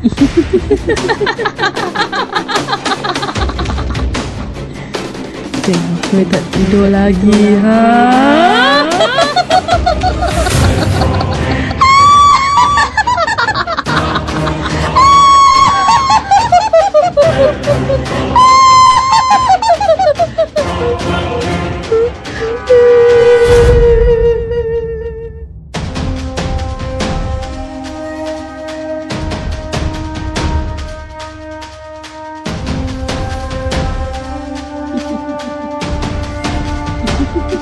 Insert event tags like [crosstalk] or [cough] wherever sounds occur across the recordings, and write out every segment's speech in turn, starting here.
Kenapa tak tidur lagi, ha?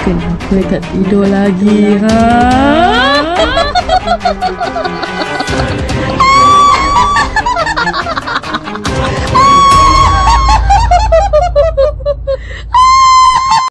Kenapa tak tidur lagi, ha? [laughs]